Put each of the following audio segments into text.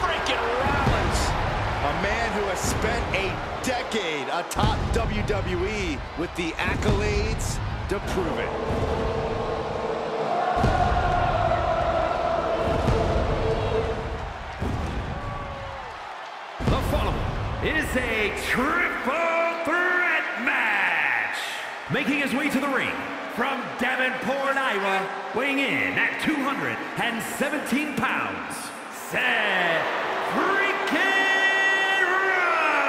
freaking Rollins. A man who has spent a decade atop WWE with the accolades to prove it. The following is a triple threat match. Making his way to the ring from Davenport, Iowa, weighing in at 217 pounds, Seth freaking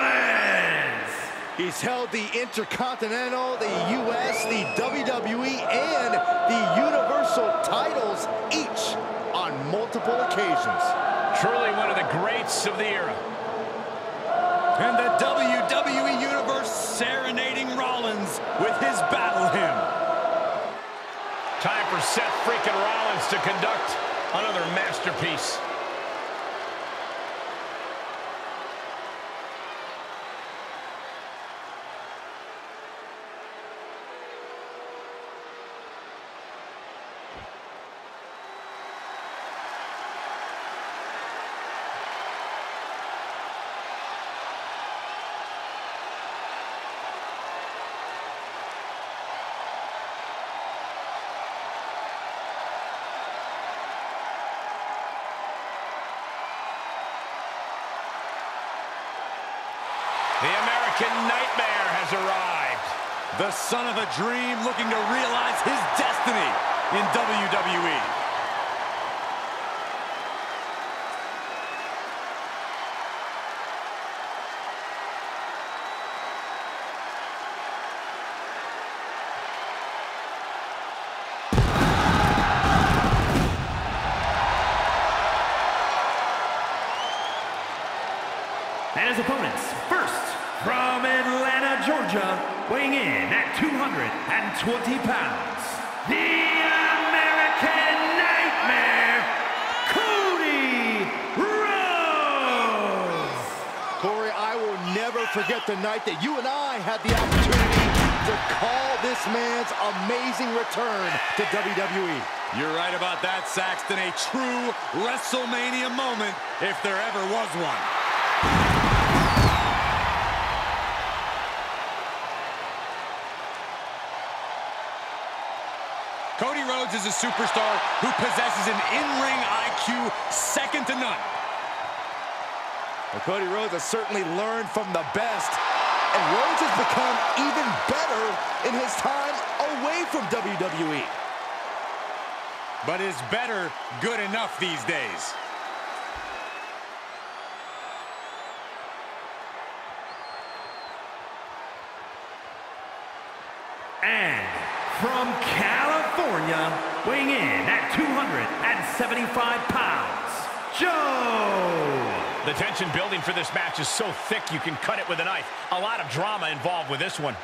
Rollins. He's held the Intercontinental, the US, the WWE, and the Universal titles, each on multiple occasions. Truly one of the greats of the era. And the WWE Universe serenading Rollins with his battle hymn. Time for Seth freaking Rollins to conduct another masterpiece. The American Nightmare has arrived. The son of a dream looking to realize his destiny in. WWE. His opponents, first, from Atlanta, Georgia, weighing in at 220 pounds, the American Nightmare, Cody Rhodes. Corey, I will never forget the night that you and I had the opportunity to call this man's amazing return to WWE. You're right about that, Saxton. A true WrestleMania moment, if there ever was one. Cody Rhodes is a superstar who possesses an in-ring IQ second to none. Well, Cody Rhodes has certainly learned from the best, and Rhodes has become even better in his time away from WWE. But is better good enough these days? And from California, weighing in at 275 pounds, Joe. The tension building for this match is so thick you can cut it with a knife. A lot of drama involved with this one.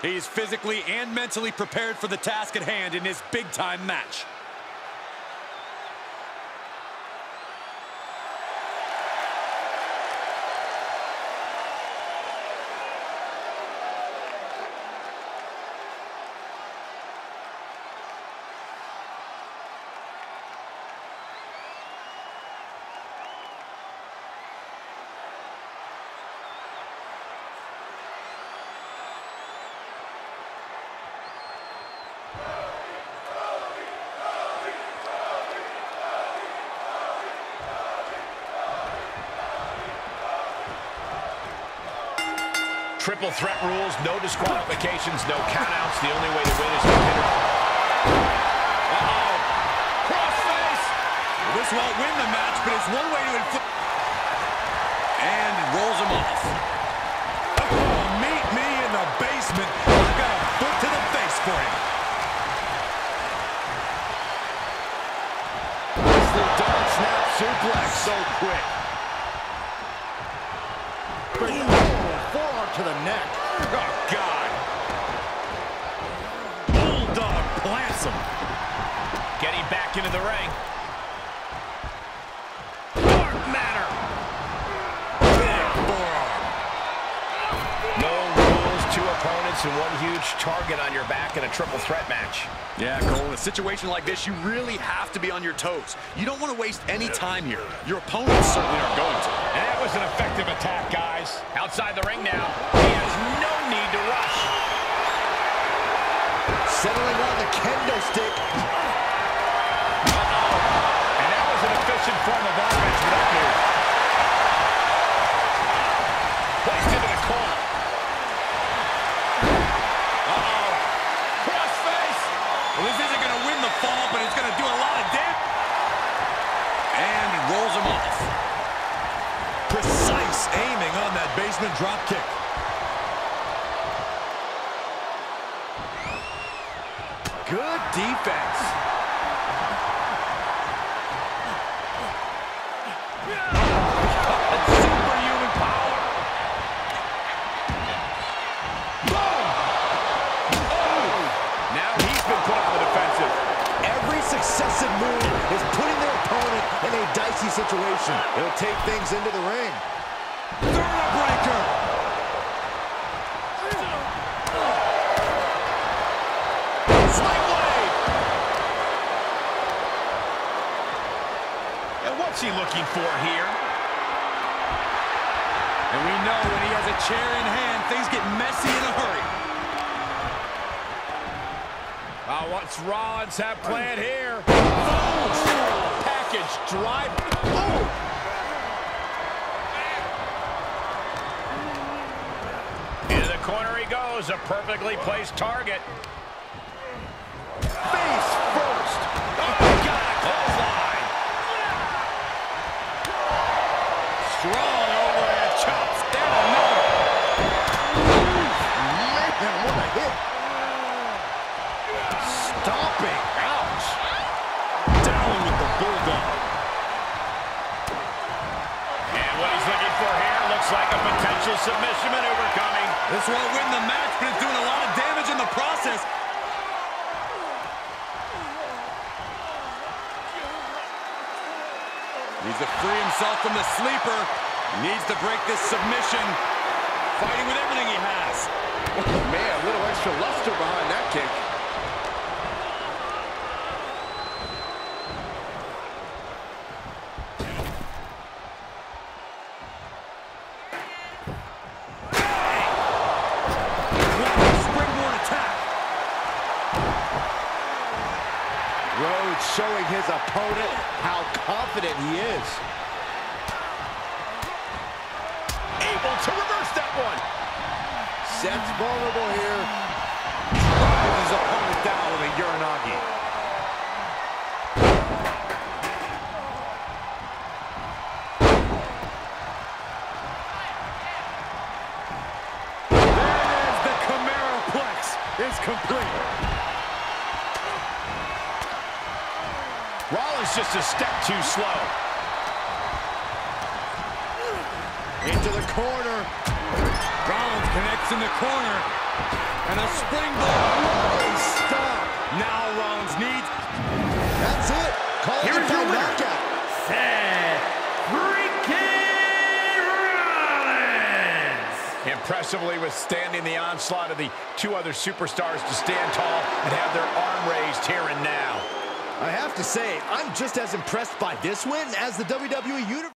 He's physically and mentally prepared for the task at hand in this big-time match. Triple threat rules, no disqualifications, no countouts. The only way to win is to hit it. Uh-oh. Crossface. This won't win the match, but it's one way to inflict. And rolls him off. Oh, meet me in the basement. I've got a foot to the face for him. The dog snap suplex so quick. To the neck. Oh, God. Bulldog plants him. Getting back into the ring. Points and one huge target on your back in a triple threat match. Yeah, Cole, in a situation like this, you really have to be on your toes. You don't want to waste any time here. Your opponents certainly aren't going to. And that was an effective attack, guys. Outside the ring now. He has no need to rush. Settling on the kendo stick. And that was an efficient form of offense with that move. On drop kick. Good defense. Superhuman power. Oh! Now he's been put on the defensive. Every successive move is putting their opponent in a dicey situation. It'll take things into the ring. Breaker. Sling blade. And what's he looking for here? And we know when he has a chair in hand, things get messy in a hurry. Uh, what's Rollins have planned here? Oh, package drive. Oh! Into the corner he goes, a perfectly placed target. Looks like a potential submission maneuver coming. This won't win the match, but it's doing a lot of damage in the process. Needs to free himself from the sleeper. Needs to break this submission. Fighting with everything he has. Oh, man, a little extra luster behind that kick. Showing his opponent how confident he is. Able to reverse that one. Seth's vulnerable here. Rollins just a step too slow. Into the corner. Rollins connects in the corner. And a springboard. Stop. Now Rollins needs... That's it. Call Here's your winner. knockout. Seth freaking Rollins. Impressively withstanding the onslaught of the two other superstars to stand tall and have their arm raised here and now. I have to say, I'm just as impressed by this win as the WWE Universe.